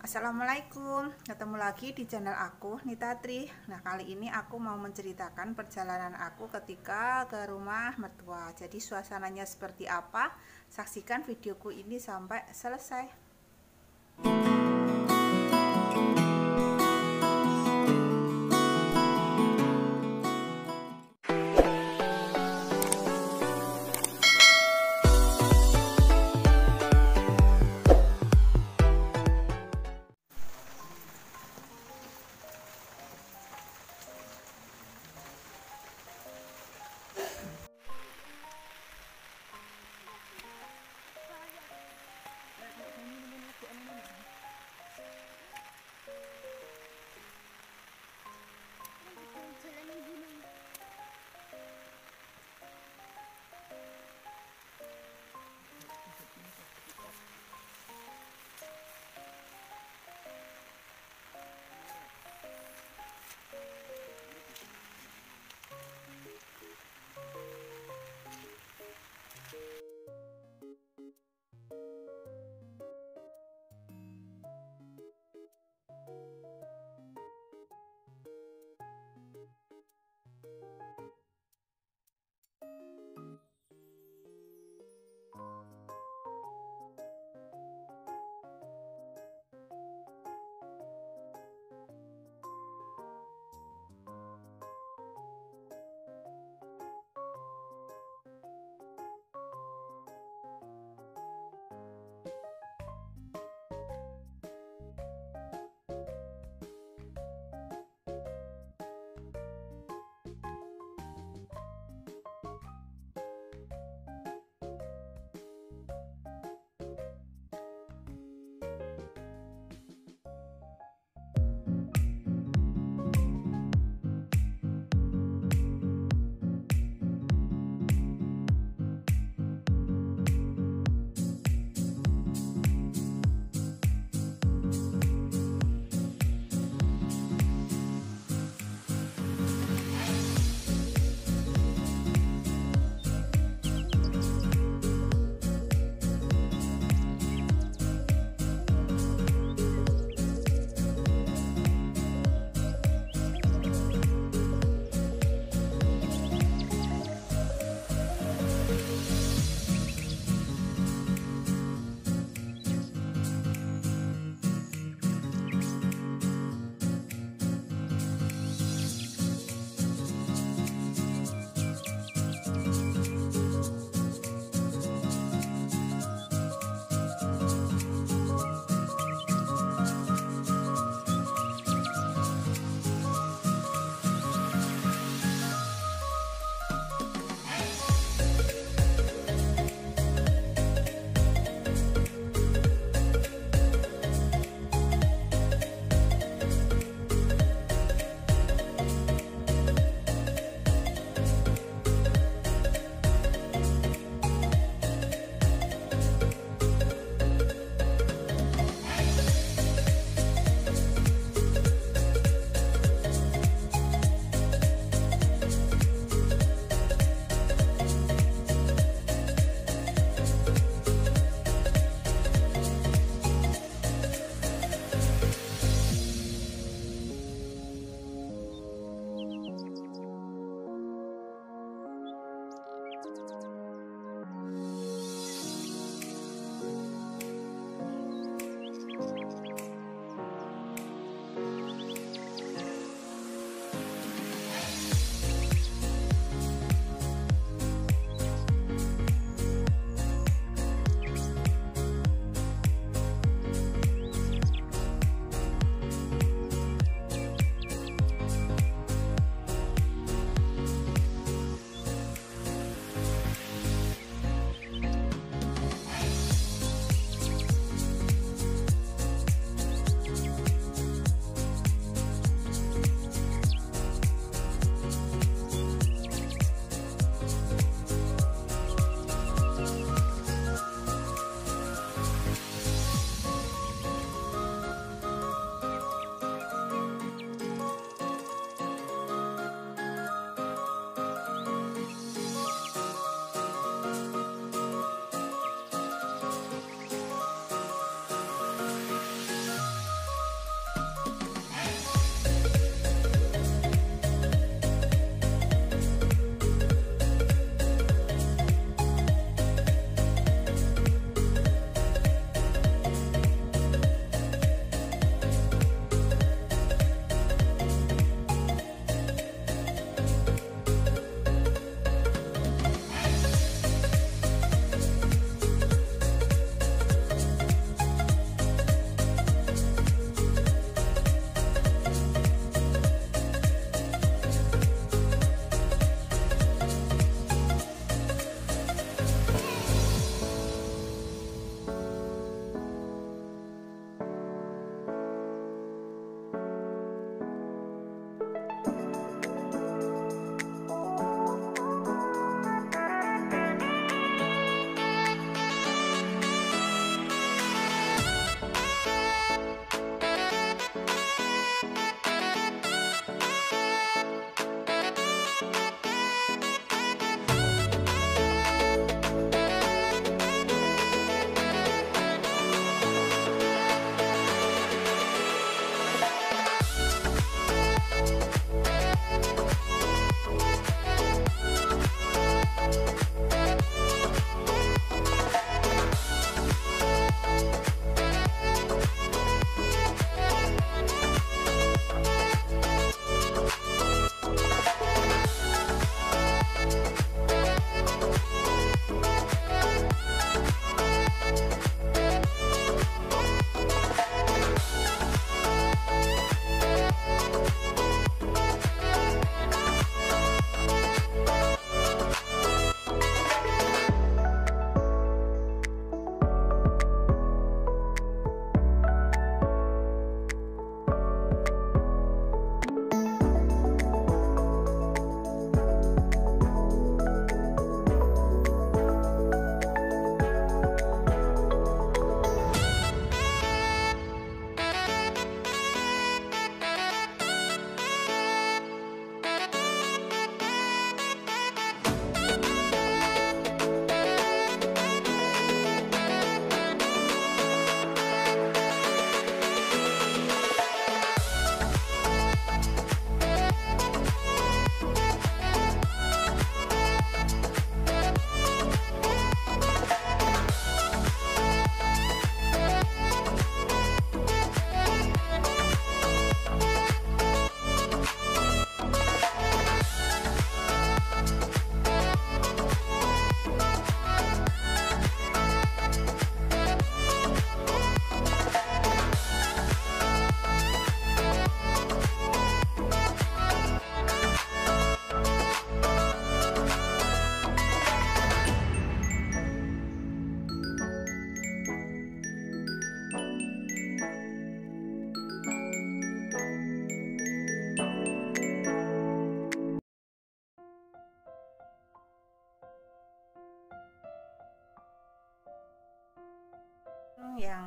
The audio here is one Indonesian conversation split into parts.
Assalamualaikum, ketemu lagi di channel aku Nita Tri. Nah kali ini aku mau menceritakan perjalanan aku ketika ke rumah mertua Jadi suasananya seperti apa? Saksikan videoku ini sampai selesai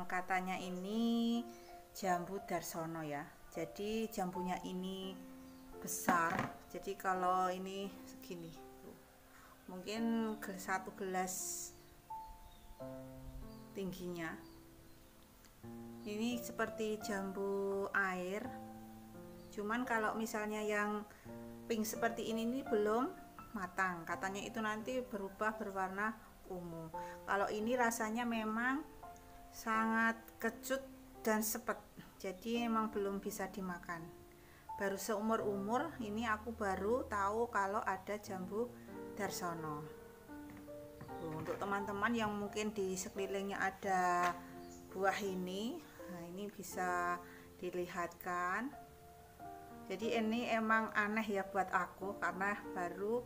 katanya ini jambu darsono ya. Jadi jambunya ini besar. Jadi kalau ini segini. Mungkin satu gelas tingginya. Ini seperti jambu air. Cuman kalau misalnya yang pink seperti ini ini belum matang. Katanya itu nanti berubah berwarna ungu. Kalau ini rasanya memang sangat kecut dan sepet. Jadi emang belum bisa dimakan. Baru seumur umur ini aku baru tahu kalau ada jambu darsono. Untuk teman-teman yang mungkin di sekelilingnya ada buah ini nah ini bisa dilihatkan. Jadi ini emang aneh ya buat aku karena baru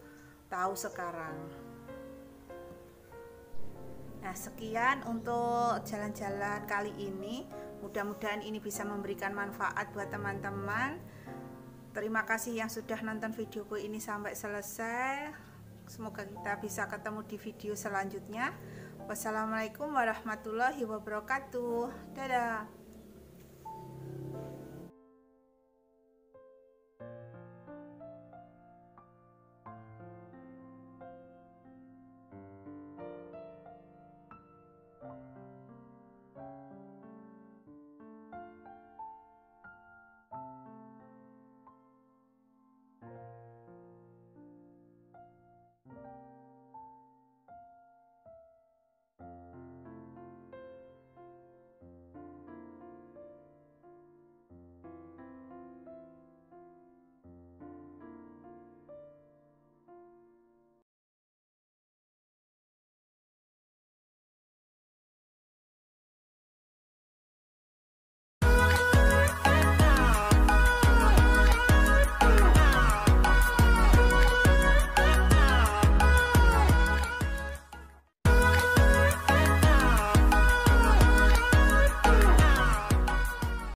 tahu sekarang Nah, sekian untuk jalan-jalan kali ini. Mudah-mudahan ini bisa memberikan manfaat buat teman-teman. Terima kasih yang sudah nonton videoku ini sampai selesai. Semoga kita bisa ketemu di video selanjutnya. Wassalamualaikum warahmatullahi wabarakatuh. Dadah.